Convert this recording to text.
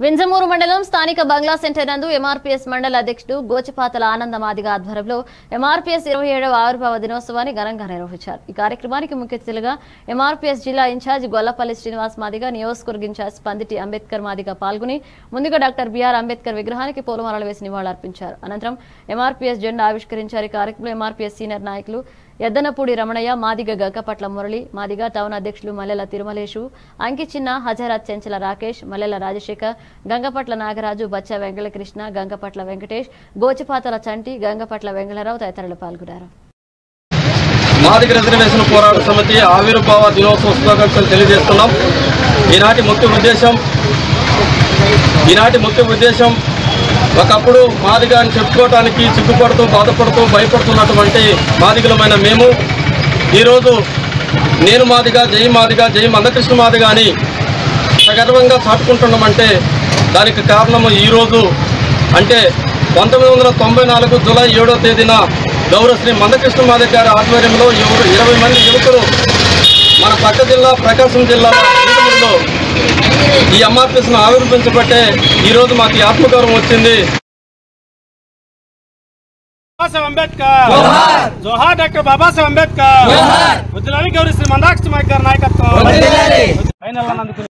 వింజమూరు మండలం స్థానిక బంగ్లా సెంటర్ నందు ఎంఆర్పీఎస్ మండల అధ్యక్షుడు గోచపాతల ఆనంద మాదిగ ఆధ్వర్యంలో ఎంఆర్పీఎస్ ఇరవై ఏడవ ఆవిర్భావ దినోత్సవాన్ని ఘనంగా నిర్వహించారు. ఈ కార్యక్రమానికి ముఖ్య అతిథులుగా ఎంఆర్పీఎస్ జిల్లా ఇన్ఛార్జ్ గొల్లపల్లి శ్రీనివాస్ మాదిగ నియోజకవర్గ ఇన్ఛార్జ్ పందిటి అంబేద్కర్ మాదిగ పాల్గొని ముందుగా డాక్టర్ బిఆర్ అంబేద్కర్ విగ్రహానికి పూలమాలలు వేసి నివాళులర్పించారు. అనంతరం ఎంఆర్పీఎస్ జెండా ఆవిష్కరించారు. ఈ కార్యక్రమంలో ఎంఆర్పీఎస్ సీనియర్ నాయకులు ఎద్దనపూడి రమణయ్య మాదిగ గంకపట్ల మురళి మాదిగ టౌన్ అధ్యక్షులు మల్లెల తిరుమలేషు అంకి చిన్న హజరత్ చెంచల రాకేష్ మల్లెల రాజశేఖర్ గంగపట్ల నాగరాజు బచ్చ వెంకటకృష్ణ గంగపట్ల వెంకటేష్ గోచిపాతల చంటి గంగపట్ల వెంగళరావు తదితరులు పాల్గొన్నారు. మాదిగ రిజర్వేషన్ పోరాట సమితి ఆవిర్భావ దినోత్సవ శుభాకాంక్షలు తెలియజేస్తున్నాం. ఈనాటి ముఖ్య ఉద్దేశం ఈనాటి ముఖ్య ఉద్దేశం ఒకప్పుడు మాదిగా అని చెప్పుకోవటానికి చిక్కుపడుతూ బాధపడుతూ భయపడుతున్నటువంటి మాదిగలమైన మేము. ఈరోజు నేను మాదిగా జై మాదిగా జై మందకృష్ణ మాదిగా అని సగర్వంగా చాటుకుంటున్నామంటే దానికి కారణము ఈరోజు అంటే పంతొమ్మిది వందల తొంభై నాలుగు జూలై ఏడో తేదీన గౌరవశ్రీ మందకృష్ణ మాదిగ గారి ఆధ్వర్యంలో ఇరవై మంది యువకులు మన పక్క జిల్లా ప్రకాశం జిల్లా ఈ ఎంఆర్పిఎస్ను ఆవిర్భించబట్టే ఈరోజు మాకు ఆత్మగౌరవం వచ్చింది. బాబాసాహెబ్ అంబేద్కర్! జోహార్! డాక్టర్ బాబాసాహెబ్ అంబేద్కర్! వదిలాలి గౌరీ శ్రీ మందాక్ష గారి నాయకత్వం! ఫైనల్